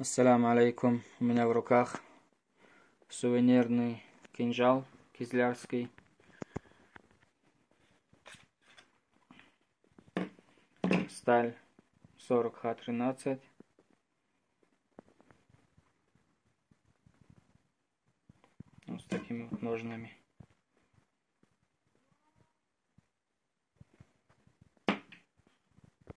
Ассаляму алейкум. У меня в руках сувенирный кинжал кизлярский. Сталь 40Х13. Вот с такими вот ножнами.